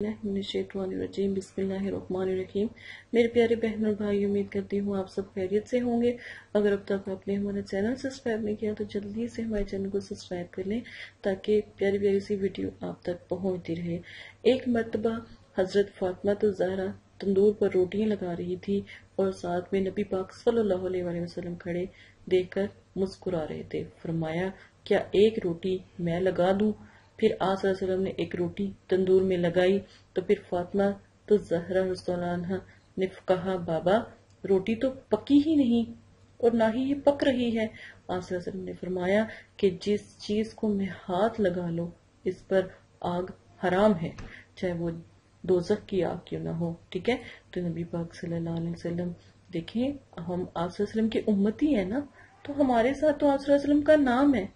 बिस्मिल्लाहिर्रहमानिर्रहीम मेरे प्यारे बहन और भाई उम्मीद करती हूँ आप सब खैरियत से होंगे। अगर अब तक आपने हमारा चैनल सब्सक्राइब नहीं किया तो जल्दी से हमारे चैनल को सब्सक्राइब कर लें, ताकि प्यारी प्यारी सी वीडियो आप तक पहुँचती रहे। एक मरतबा हज़रत फातमा तो जहरा तंदूर पर रोटियाँ लगा रही थी और साथ में नबी पाक सल्लल्लाहु अलैहि वसल्लम खड़े देखकर मुस्कुरा रहे थे। फरमाया, क्या एक रोटी मैं लगा दूँ? फिर आसलम ने एक रोटी तंदूर में लगाई तो फिर फातिमा तो जहरा ने कहा, बाबा, रोटी तो पकी ही नहीं और ना ही ये पक रही है। आसलम ने फरमाया कि जिस चीज़ को मैं हाथ लगा लो, इस पर आग हराम है, चाहे वो दोजख की आग क्यों ना हो, ठीक है? तो नबी पाक सल्लल्लाहु अलैहि वसल्लम देखें हम आसलम की उम्मती है ना तो हमारे साथ तो आसलम का नाम है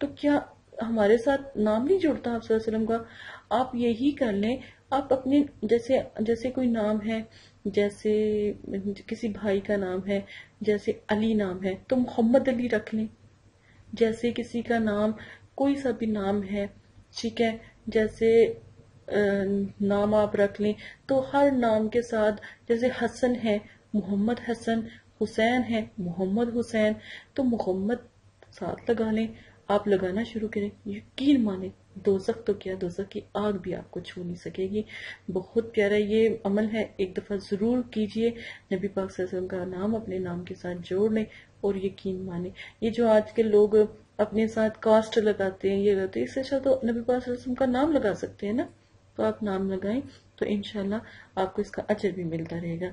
तो क्या हमारे साथ नाम नहीं जुड़ता आप वसल्लम का। आप यही कर लें, आप अपने जैसे जैसे कोई नाम है, जैसे किसी भाई का नाम है, जैसे अली नाम है तो मोहम्मद अली रख लें। जैसे किसी का नाम, कोई सा भी नाम है, ठीक है, जैसे नाम आप रख लें तो हर नाम के साथ जैसे हसन है, मोहम्मद हसन, हुसैन है, मोहम्मद हुसैन तो मोहम्मद साथ लगा लें। आप लगाना शुरू करें। यकीन माने दो दोजक तो क्या दोजक की आग भी आपको छू नहीं सकेगी। बहुत प्यारा ये अमल है। एक दफ़ा ज़रूर कीजिए। नबी पाक का नाम अपने नाम के साथ जोड़ लें और यकीन माने, ये जो आज के लोग अपने साथ कास्ट लगाते हैं, ये लगाते हैं, इससे अच्छा तो नबी पाक का नाम लगा सकते हैं ना? तो आप नाम लगाएँ तो इनशाला आपको इसका अजर भी मिलता रहेगा।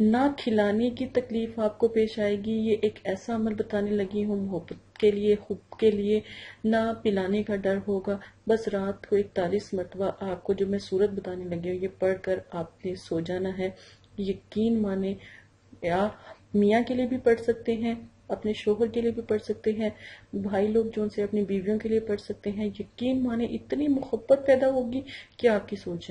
ना खिलाने की तकलीफ़ आपको पेश आएगी, ये एक ऐसा अमल बताने लगी हूँ मोहब्बत के लिए खुद के लिए, ना पिलाने का डर होगा। बस रात को इकतालीस मरतबा आपको जो मैं सूरत बताने लगी हूँ, ये पढ़कर आपने सो जाना है। यकीन माने, या मियाँ के लिए भी पढ़ सकते हैं, अपने शोहर के लिए भी पढ़ सकते हैं, भाई लोग जो उनसे अपनी बीवियों के लिए पढ़ सकते हैं। यकीन माने, इतनी मोहब्बत पैदा होगी कि आपकी सोच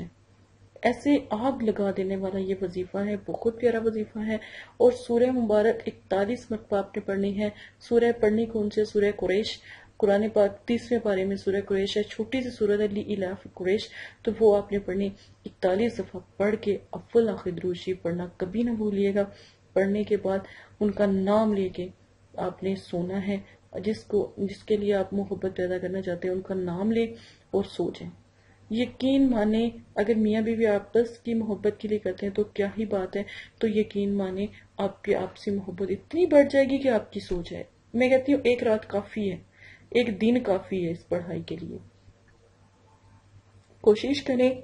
ऐसे आग लगा देने वाला ये वजीफा है, बहुत प्यारा वजीफा है। और सूर्य मुबारक इकतालीस मरतबा आपने पढ़नी है। सूर्य पढ़नी कौन से सूर्य कुरेश। कुरान पाक तीसवें पारे में सूर्य कुरेश है। छोटी सी सूरत अली इलाफ कुरेश। तो वो आपने पढ़नी। इकतालीस दफ़ा पढ़ के अफुल आखिदरूशी पढ़ना कभी ना भूलिएगा। पढ़ने के बाद उनका नाम लेके आपने सोना है। जिसको, जिसके लिए आप मोहब्बत पैदा करना चाहते हैं, उनका नाम ले और सो जाए। यकीन माने, अगर मियाँ बीवी आपस की मोहब्बत के लिए करते हैं तो क्या ही बात है। तो यकीन माने, आपकी आपसी मोहब्बत इतनी बढ़ जाएगी कि आपकी सोच है मैं कहती हूँ, एक रात काफ़ी है। एक दिन काफ़ी है इस पढ़ाई के लिए। कोशिश करें,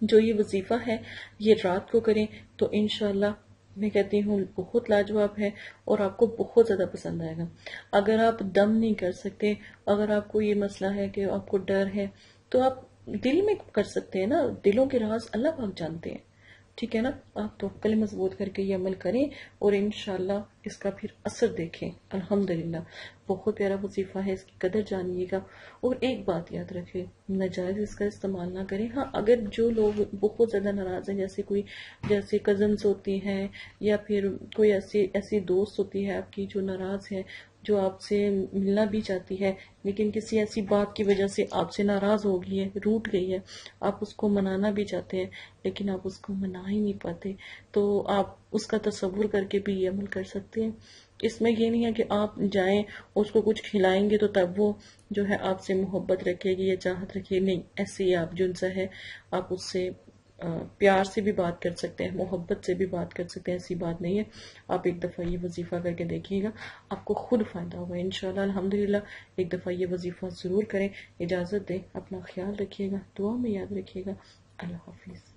जो ये वजीफा है, ये रात को करें तो इनशाला मैं कहती हूँ, बहुत लाजवाब है और आपको बहुत ज़्यादा पसंद आएगा। अगर आप दम नहीं कर सकते, अगर आपको ये मसला है कि आपको डर है तो आप दिल में कर सकते हैं ना, दिलों के राज अल्लाह पाक जानते हैं। ठीक है ना? आप तो कल मज़बूत करके ये अमल करें और इन इसका फिर असर देखें। अल्हम्दुलिल्लाह। बहुत प्यारा वजीफा है, इसकी कदर जानिएगा। और एक बात याद रखें, नजायज इसका इस्तेमाल ना करें। हाँ अगर जो लोग बहुत ज़्यादा नाराज़ हैं, जैसे कोई, जैसे कजन्स होती हैं, या फिर कोई ऐसी ऐसी दोस्त होती है आपकी जो नाराज़ है जो आपसे मिलना भी चाहती है, लेकिन किसी ऐसी बात की वजह से आपसे नाराज़ हो गई है रूट गई है, आप उसको मनाना भी चाहते हैं, लेकिन आप उसको मना ही नहीं पाते। तो आप उसका तस्वुर करके भी ये अमल कर सकते हैं। इसमें ये नहीं है कि आप जाएँ, उसको कुछ खिलाएँगे तो तब वो जो है आपसे मोहब्बत रखेगी या चाहत रखेगी। नहीं, ऐसे ही आप, जो है, आप उससे प्यार से भी बात कर सकते हैं, मोहब्बत से भी बात कर सकते हैं, ऐसी बात नहीं है। आप एक दफ़ा ये वजीफ़ा करके देखिएगा, आपको खुद फ़ायदा होगा इन अलहमदिल्ला एक दफ़ा ये वजीफ़ा ज़रूर करें। इजाज़त दें, अपना ख्याल रखिएगा, दुआ में याद रखिएगा। अल्लाह हाफिज़।